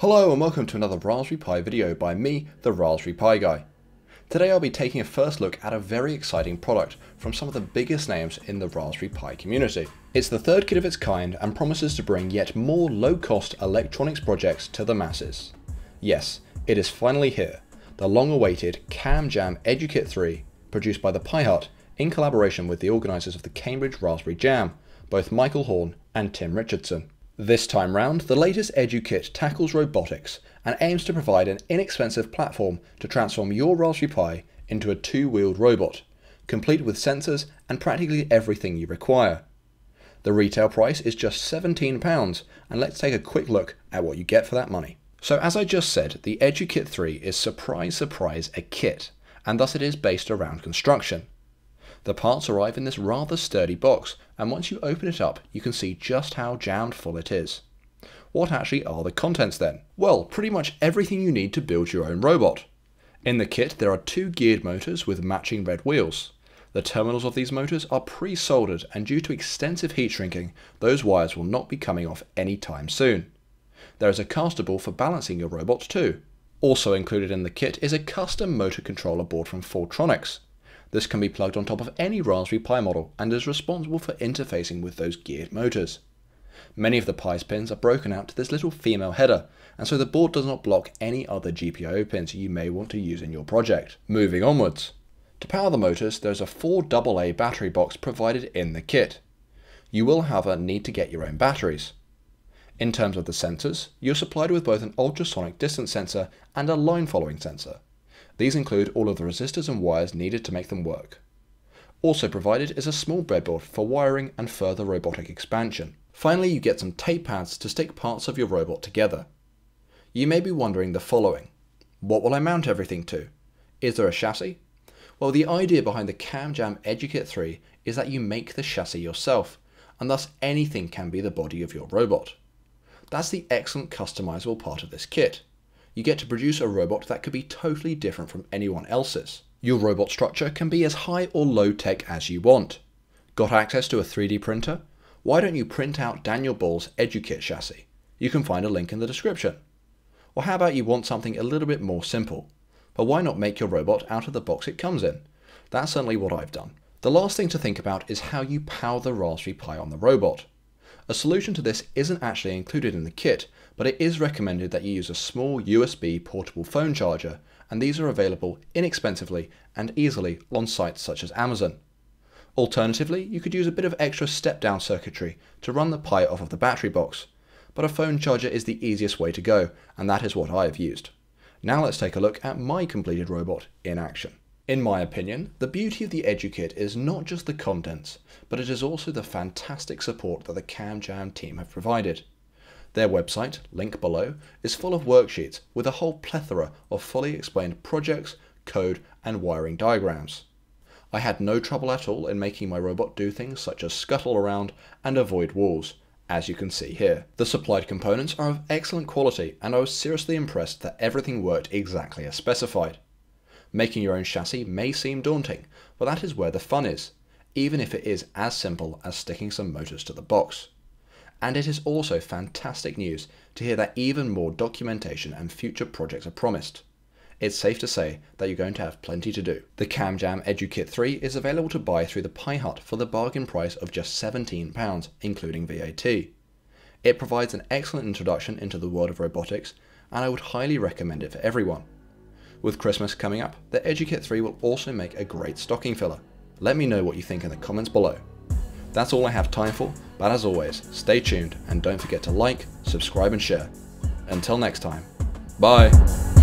Hello and welcome to another Raspberry Pi video by me, the Raspberry Pi Guy. Today I'll be taking a first look at a very exciting product from some of the biggest names in the Raspberry Pi community. It's the third kit of its kind and promises to bring yet more low-cost electronics projects to the masses. Yes, it is finally here, the long-awaited CamJam EduKit 3, produced by the Pi Hut in collaboration with the organisers of the Cambridge Raspberry Jam, both Michael Horne and Tim Richardson. This time round, the latest EduKit tackles robotics and aims to provide an inexpensive platform to transform your Raspberry Pi into a two-wheeled robot, complete with sensors and practically everything you require. The retail price is just £17 and let's take a quick look at what you get for that money. So as I just said, the EduKit 3 is surprise surprise a kit, and thus it is based around construction. The parts arrive in this rather sturdy box, and once you open it up, you can see just how jammed full it is. What actually are the contents then? Well, pretty much everything you need to build your own robot. In the kit, there are two geared motors with matching red wheels. The terminals of these motors are pre-soldered and due to extensive heat shrinking, those wires will not be coming off any time soon. There is a caster ball for balancing your robot too. Also included in the kit is a custom motor controller board from 4tronix. This can be plugged on top of any Raspberry Pi model and is responsible for interfacing with those geared motors. Many of the Pi's pins are broken out to this little female header, and so the board does not block any other GPIO pins you may want to use in your project. Moving onwards. To power the motors, there's a 4AA battery box provided in the kit. You will however need to get your own batteries. In terms of the sensors, you're supplied with both an ultrasonic distance sensor and a line following sensor. These include all of the resistors and wires needed to make them work. Also provided is a small breadboard for wiring and further robotic expansion. Finally, you get some tape pads to stick parts of your robot together. You may be wondering the following. What will I mount everything to? Is there a chassis? Well, the idea behind the CamJam EduKit 3 is that you make the chassis yourself, and thus anything can be the body of your robot. That's the excellent customizable part of this kit you get to produce a robot that could be totally different from anyone else's. Your robot structure can be as high or low tech as you want. Got access to a 3D printer? Why don't you print out Daniel Bull's EduKit chassis? You can find a link in the description. Or how about you want something a little bit more simple? But why not make your robot out of the box it comes in? That's certainly what I've done. The last thing to think about is how you power the Raspberry Pi on the robot. A solution to this isn't actually included in the kit, but it is recommended that you use a small USB portable phone charger, and these are available inexpensively and easily on sites such as Amazon. Alternatively, you could use a bit of extra step-down circuitry to run the Pi off of the battery box, but a phone charger is the easiest way to go, and that is what I have used. Now let's take a look at my completed robot in action. In my opinion, the beauty of the EduKit is not just the contents, but it is also the fantastic support that the CamJam team have provided. Their website, link below, is full of worksheets with a whole plethora of fully explained projects, code, and wiring diagrams. I had no trouble at all in making my robot do things such as scuttle around and avoid walls, as you can see here. The supplied components are of excellent quality and I was seriously impressed that everything worked exactly as specified. Making your own chassis may seem daunting, but that is where the fun is, even if it is as simple as sticking some motors to the box. And it is also fantastic news to hear that even more documentation and future projects are promised. It's safe to say that you're going to have plenty to do. The CamJam EduKit 3 is available to buy through the Pi Hut for the bargain price of just £17, including VAT. It provides an excellent introduction into the world of robotics, and I would highly recommend it for everyone. With Christmas coming up, the EduKit 3 will also make a great stocking filler. Let me know what you think in the comments below. That's all I have time for, but as always, stay tuned and don't forget to like, subscribe and share. Until next time, bye!